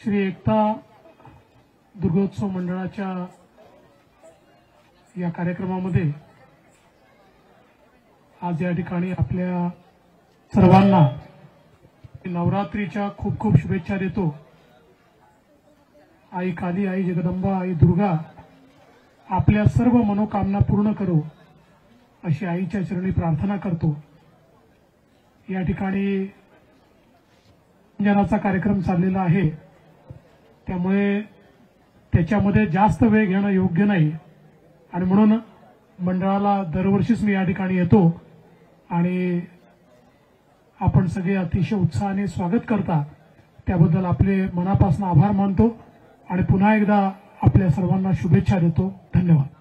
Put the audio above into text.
श्री एकता दुर्गोत्सव मंडळाच्या या कार्यक्रमामध्ये आज या ठिकाणी आपल्या सर्वांना नवरात्रीच्या खूप खूप शुभेच्छा देतो. आई काली आई जगदंबा आई दुर्गा आपल्या सर्व मनोकामना पूर्ण करो अशी आईच्या चरणी प्रार्थना करतो. या ठिकाणी जनाचा कार्यक्रम चाललेला आहे. त्यामुळे त्याच्यामध्ये जास्त वेळ घेणं योग्य नाही. आणि म्हणून मंडळाला दरवर्षीच मी या ठिकाणी येतो आणि आपण सगळे अतिशय उत्साहाने स्वागत करता. त्याबद्दल आपले मनापासून आभार मानतो आणि पुन्हा एकदा आपल्या सर्वांना शुभेच्छा देतो. धन्यवाद.